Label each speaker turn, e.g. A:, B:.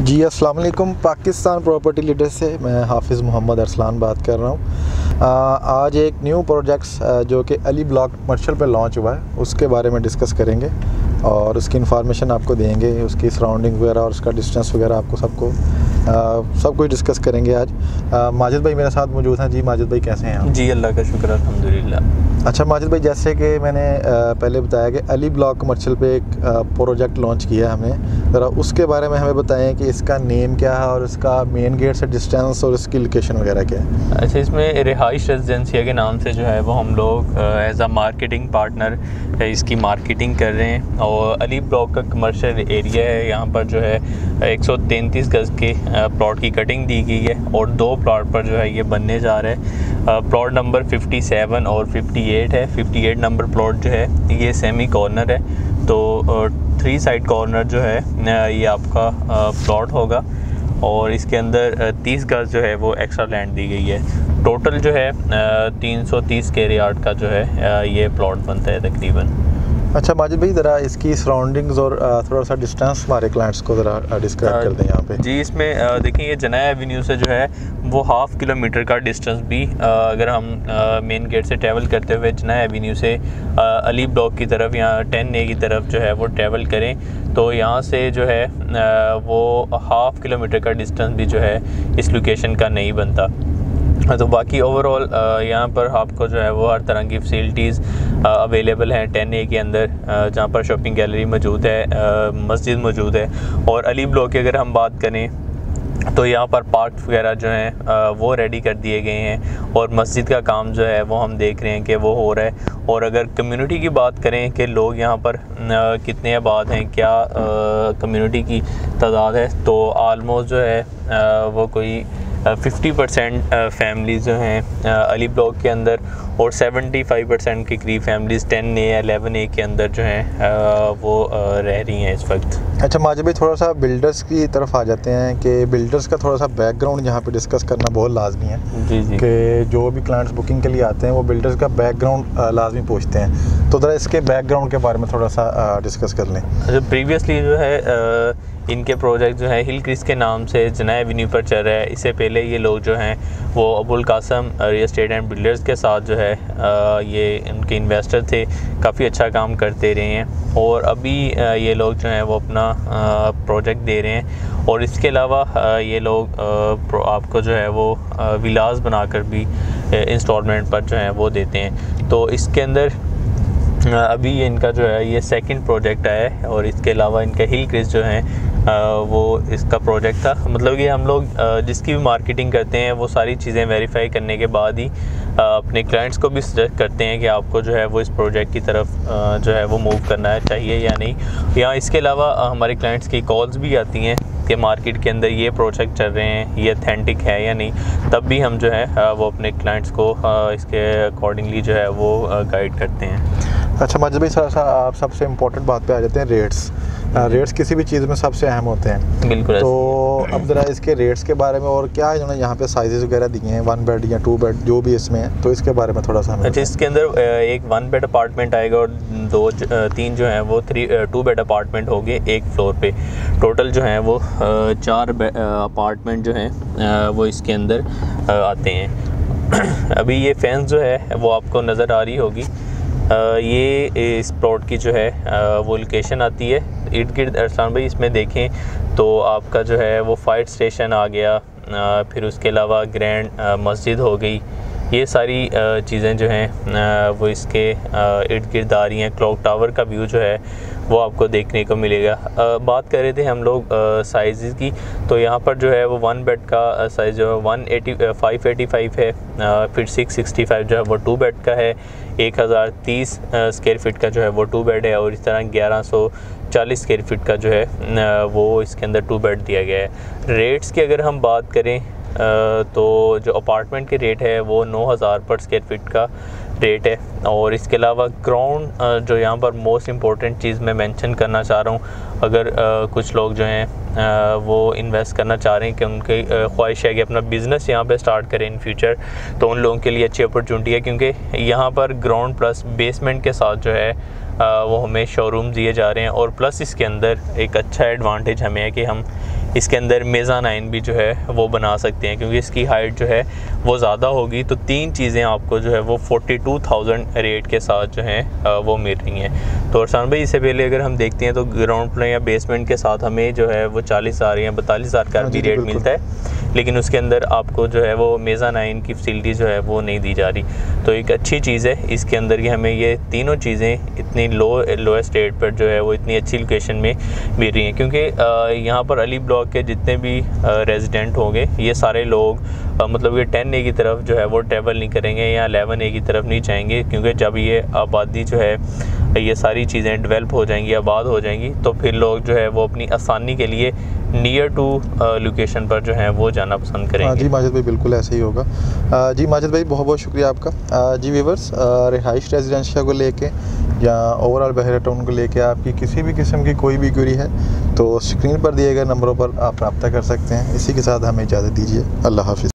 A: जी, अस्सलाम वालेकुम। Pakistan property leader से मैं हाफिज़ मोहम्मद अरसलान बात कर रहा हूँ। आज एक न्यू प्रोजेक्ट्स जो कि अली ब्लॉक मर्शल पर लॉन्च हुआ है, उसके बारे में डिस्कस करेंगे और उसकी इन्फॉर्मेशन आपको देंगे, उसकी सराउंडिंग वगैरह और उसका डिस्टेंस वगैरह आपको सबको सब कुछ डिस्कस करेंगे आज। माजिद भाई मेरे साथ मौजूद हैं। जी माजिद भाई कैसे हैं
B: जी अल्लाह का शुक्र अलहमदिल्ला
A: अच्छा माजिद भाई जैसे कि मैंने पहले बताया कि अली ब्लॉक कमर्शियल पे एक प्रोजेक्ट लॉन्च किया है हमने। ज़रा उसके बारे में हमें बताएँ कि इसका नेम क्या है और इसका मेन गेट से डिस्टेंस और इसकी लोकेशन वगैरह क्या है।
B: अच्छा इसमें रिहाइश रेजिडेंसिया के नाम से जो है वो हम लोग एज आ मार्केटिंग पार्टनर इसकी मार्केटिंग कर रहे हैं। और अली ब्लॉक का कमर्शल एरिया है। यहाँ पर जो है एक सौ तैंतीस गज़ के प्लॉट की कटिंग दी गई है और दो प्लॉट पर जो है ये बनने जा रहा है। प्लॉट नंबर 57 और 58 है। 58 नंबर प्लॉट जो है, ये सेमी कॉर्नर है। तो थ्री साइड कॉर्नर जो है ये आपका प्लॉट होगा और इसके अंदर 30 गज जो है वो एक्स्ट्रा लैंड दी गई है। टोटल जो है 330 के यार्ड का जो है ये प्लॉट बनता है तकरीबन।
A: अच्छा माजिद भाई ज़रा इसकी सराउंडिंग्स और थोड़ा सा डिस्टेंस हमारे क्लाइंट्स को ज़रा डिस्क्राइब कर दें यहाँ पे।
B: जी इसमें देखिए ये जनाया एवेन्यू से जो है वो हाफ़ किलोमीटर का डिस्टेंस भी अगर हम मेन गेट से ट्रैवल करते हुए जनाया एवेन्यू से अली ब्लॉक की तरफ़ या टेन ए की तरफ़ जो है वो ट्रैवल करें तो यहाँ से जो है वो हाफ़ किलोमीटर का डिस्टेंस भी जो है इस लोकेशन का नहीं बनता। तो बाकी ओवरऑल यहाँ पर आपको जो है वो हर तरह की फैसिलिटीज़ अवेलेबल हैं टेन ए के अंदर जहाँ पर शॉपिंग गैलरी मौजूद है मस्जिद मौजूद है। और अली ब्लॉक की अगर हम बात करें तो यहाँ पर पार्क वगैरह जो हैं वो रेडी कर दिए गए हैं। और मस्जिद का काम जो है वो हम देख रहे हैं कि वो हो रहा है। और अगर कम्युनिटी की बात करें कि लोग यहाँ पर कितने आबाद हैं, क्या कम्युनिटी की तादाद है तो आलमोस्ट जो है वो कोई फिफ्टी परसेंट फैमिलीज़ जो हैं अली ब्लॉक के अंदर और सेवेंटी फाइव परसेंट के करीब families ten A eleven A के अंदर जो हैं वो रह रही हैं इस वक्त।
A: अच्छा माजिद भाई थोड़ा सा बिल्डर्स की तरफ़ आ जाते हैं कि बिल्डर्स का थोड़ा सा बैकग्राउंड यहाँ पे डिस्कस करना बहुत लाजमी है
B: जी जी।
A: कि जो भी क्लाइंट्स बुकिंग के लिए आते हैं वो बिल्डर्स का बैकग्राउंड लाजमी पूछते हैं। तो ज़रा इसके बैकग्राउंड के बारे में थोड़ा सा डिस्कस कर लें।
B: अच्छा प्रीवियसली जो है इनके प्रोजेक्ट जो है हिल क्रिस के नाम से जना एवेन्यू पर चल रहा है। इससे पहले ये लोग जो हैं, वो Abul Qasim real estate and builders के साथ जो है ये इनके इन्वेस्टर थे, काफ़ी अच्छा काम करते रहे हैं। और अभी ये लोग जो हैं, वो अपना प्रोजेक्ट दे रहे हैं। और इसके अलावा ये लोग आपको जो है, वो विलास बनाकर भी इंस्टॉलमेंट पर जो है, वो देते हैं। तो इसके अंदर अभी इनका जो है, ये सेकंड प्रोजेक्ट आया है। और इसके अलावा इनका हिल क्रिस जो है वो इसका प्रोजेक्ट था। मतलब कि हम लोग जिसकी भी मार्केटिंग करते हैं, वो सारी चीज़ें वेरीफाई करने के बाद ही अपने क्लाइंट्स को भी सजेस्ट करते हैं कि आपको जो है वो इस प्रोजेक्ट की तरफ़ जो है वो मूव करना चाहिए या नहीं। या इसके अलावा हमारे क्लाइंट्स की कॉल्स भी आती हैं कि मार्केट के अंदर ये प्रोजेक्ट चल रहे हैं, ये अथेंटिक है या नहीं। तब भी हम जो है वो अपने क्लाइंट्स को इसके अकॉर्डिंगली जो है वो गाइड करते हैं।
A: अच्छा मजहबी सा आप सबसे इम्पोर्टेंट बात पे आ जाते हैं रेट्स रेट्स किसी भी चीज़ में सबसे अहम होते हैं.
B: बिल्कुल
A: तो अब ज़रा इसके रेट्स के बारे में और क्या इन्होंने यहाँ पे साइजेस वगैरह दिए हैं? वन बेड या टू बेड जो भी इसमें है तो इसके बारे में थोड़ा सा
B: अच्छा इसके अंदर एक वन बेड अपार्टमेंट आएगा और दो तीन जो हैं वो थ्री टू बेड अपार्टमेंट होंगे एक फ्लोर पे. टोटल जो हैं वो चार अपार्टमेंट जो हैं वो इसके अंदर आते हैं. अभी ये फैंस जो है वो आपको नज़र आ रही होगी. ये इस प्लॉट की जो है वो लोकेशन आती है इर्द गिर्द अरसान भाई, इसमें देखें तो आपका जो है वो फायर स्टेशन आ गया। फिर उसके अलावा ग्रैंड मस्जिद हो गई। ये सारी चीज़ें जो हैं वो इसके इर्द गिर्द आ रही हैं। क्लॉक टावर का व्यू जो है, वो आपको देखने को मिलेगा। बात कर रहे थे हम लोग साइज़ की तो यहाँ पर जो है वो वन बेड का साइज़ जो है one eighty five eighty five है। फिर सिक्स सिक्सटी फाइव जो है, वो टू बेड का है। एक हज़ार तीस स्क्वेयर फीट का जो है, वो टू बेड है। और इस तरह ग्यारह सौ चालीस स्क्वेयर फीट का जो है वो इसके अंदर टू बेड दिया गया है। रेट्स की अगर हम बात करें तो जो अपार्टमेंट के रेट है वो नौ हज़ार पर स्क्वायर फीट का रेट है। और इसके अलावा ग्राउंड जो यहाँ पर मोस्ट इम्पोर्टेंट चीज़ मैं मेंशन करना चाह रहा हूँ, अगर कुछ लोग जो हैं वो इन्वेस्ट करना चाह रहे हैं कि उनकी ख्वाहिश है कि अपना बिज़नेस यहाँ पे स्टार्ट करें इन फ्यूचर तो उन लोगों के लिए अच्छी अपॉर्चुनिटी है, क्योंकि यहाँ पर ग्राउंड प्लस बेसमेंट के साथ जो है वो हमें शोरूम दिए जा रहे हैं। और प्लस इसके अंदर एक अच्छा एडवांटेज हमें है कि हम इसके अंदर मेज़ा नाइन भी जो है वो बना सकते हैं क्योंकि इसकी हाइट जो है वो ज़्यादा होगी तो तीन चीज़ें आपको जो है वो फोर्टी टू थाउज़ेंड रेट के साथ जो हैं वो मिल रही हैं। तो अरसान भाई इससे पहले अगर हम देखते हैं तो ग्राउंड फ्लोर या बेसमेंट के साथ हमें जो है वो चालीस हज़ार या बतालीस हज़ार का हाँ भी रेट मिलता है। लेकिन उसके अंदर आपको जो है वो मेज़ा नाइन की फैसिलिटी जो है वो नहीं दी जा रही। तो एक अच्छी चीज़ है, इसके अंदर की हमें ये तीनों चीज़ें इतनी लो लोएस्ट रेट पर जो है वो इतनी अच्छी लोकेशन में मिल रही हैं। क्योंकि यहाँ पर अली ब्लॉक के जितने भी रेजिडेंट होंगे, ये सारे लोग मतलब ये टेन ए की तरफ़ जो है वो ट्रैवल नहीं करेंगे या अलेवन ए की तरफ़ नहीं जाएँगे, क्योंकि जब ये आबादी जो है, ये सारी चीज़ें डेवलप हो जाएँगी, आबाद हो जाएँगी तो फिर लोग जो है वो अपनी आसानी के लिए नियर टू लोकेशन पर जो है वो जाना पसंद
A: हाँ
B: करेंगे।
A: जी माजिद भाई बिल्कुल ऐसे ही होगा। जी माजिद भाई बहुत बहुत शुक्रिया आपका। जी वीवर्स रिहाइश रेजिडेंशिया को लेके या ओवरऑल बहरा टाउन को लेके आपकी किसी भी किस्म की कोई भी क्यूरी है तो स्क्रीन पर दिए गए नंबरों पर आप रबता कर सकते हैं। इसी के साथ हमें इजाज़त दीजिए। अल्लाह हाफिज़।